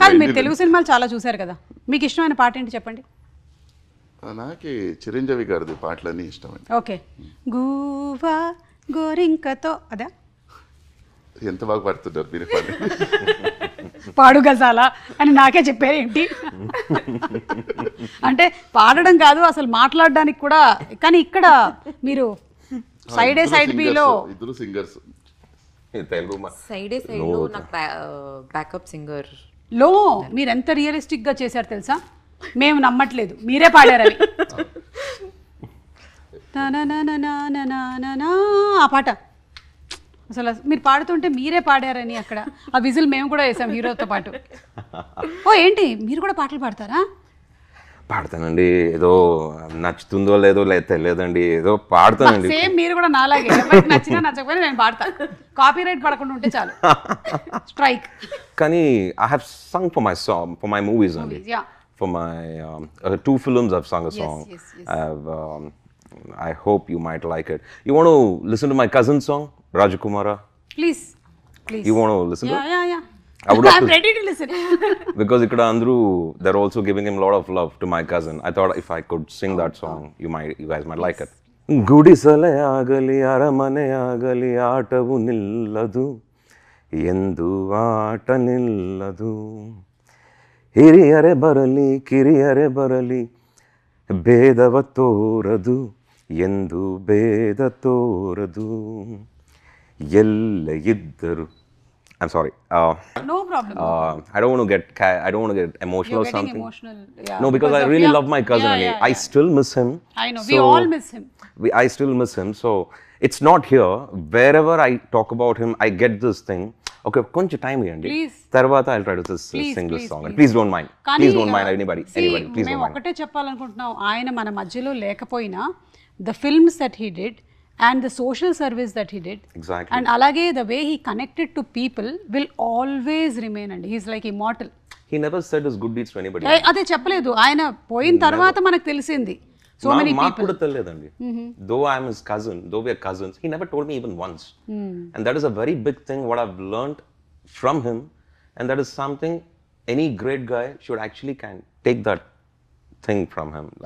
కాదు మీరు తెలుగు సినిమాలు చాలా చూశారు కదా. మీకు ఇష్టమైన పాట ఏంటి చెప్పండి? నాకు చిరంజీవి గారిది పాటలన్నీ ఇష్టమండి. ఓకే. గువా గోరింకతో అదా? ఎంత బాగా పడుతున్నారు మీరు పాడు. గజాలా అని నాకే చెప్పారు ఏంటి? అంటే పాడడం కాదు అసలు మాట్లాడడానికి కూడా కానీ ఇక్కడ మీరు సైడ్ ఏ సైడ్ బిలో ఇద్దరు సింగర్స్. తెలుగు సైడే సైడ్లో నాకు బ్యాకప్ సింగర్ లో మీరు ఎంత రియలిస్టిక్గా చేశారు తెలుసా? మేము నమ్మట్లేదు. మీరే పాడారు అవి ఆ పాట. అసలు మీరు పాడుతుంటే మీరే పాడారని అక్కడ. ఆ విజిల్ మేము కూడా వేసాం హీరోతో పాటు. ఓ ఏంటి? మీరు కూడా పాటలు పాడతారా? పాడతానండి. ఏదో నచ్చుతుందో లేదో లేదా తెలియదండి. ఏదో పాడతానండి. సేమ్ మీరు కూడా నాలాగే. నచ్చినా నచ్చకపోయినా నేను పాడతాను కాపీ రైట్ పడకుండా ఉంటే చాలు. స్ట్రైక్. కానీ I have sung for my song for my movies అండి for my two films of song song I hope you might like it you want listen to my cousin song Rajakumara please please you want listen yeah yeah yeah I would I'm to, ready to listen. because Ikada Andru, they're also giving him a lot of love to my cousin. I thought if I could sing that song, you might, you guys might like it. ಗುಡಿಸಲೇ ಆಗಲಿ ಅರಮನೆ ಆಗಲಿ ಆಟವು ನಿಲ್ಲದು ಎಂದು ಆಟ ನಿಲ್ಲದು ಹಿರಿಯರೆ ಬರಲಿ ಕಿರಿಯರೆ ಬರಲಿ ಭೇದವ ತೋರದು ಎಂದು ಭೇದ ತೋರದು ಎಲ್ಲ ಇದ್ದರು I'm sorry. Uh, no problem. Uh, I don't want to get I don't want to get emotional You're or something. Emotional, yeah. No, because, because I really love my cousin. Yeah, yeah, I still miss him. I know. So we all miss him. We, I still miss him. So it's not here. Wherever I talk about him, I get this thing. Okay కొంచెం time ఇవ్వండి తర్వాత I try to this single song please don't mind please don't mind anybody anybody please మేము ఒకటే చెప్పాలనుకుంటున్నాం ఆయన మన మధ్యలో లేకపోయినా the films that he did and the social service that he did Exactly. And అలాగే the way he connected to people will always remain అండి he's like immortal He never said his good deeds to anybody. అదే చెప్పలేదు. ఆయన పోయిన తర్వాత మనకు తెలిసింది. So many people కూడా తెలియదండి. Though I'm his cousin though we're cousins he never told me even once and that is a very big thing what I've learned from him and that is something any great guy should actually can take that thing from him like